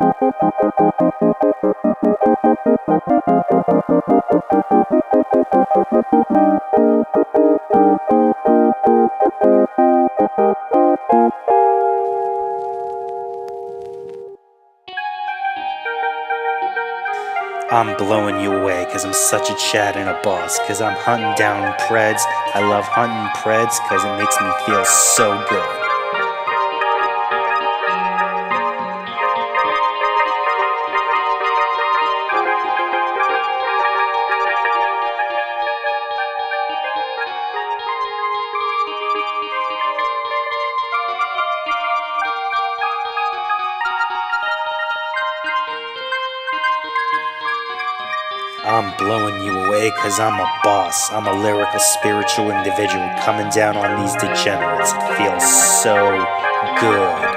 I'm blowing you away cause I'm such a chat and a boss. Cause I'm hunting down Preds. I love hunting Preds cause it makes me feel so good. I'm blowing you away cause I'm a boss. I'm a lyrical, spiritual individual coming down on these degenerates. It feels so good.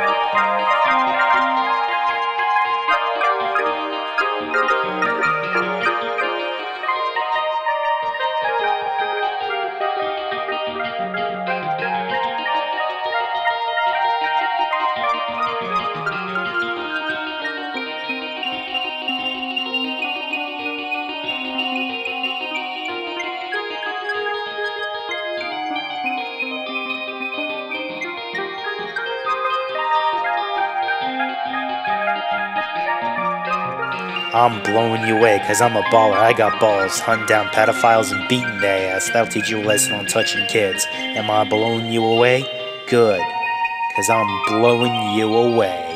I'm blowing you away because I'm a baller. I got balls. Hunting down pedophiles and beating their ass. That'll teach you a lesson on touching kids. Am I blowing you away? Good. Because I'm blowing you away.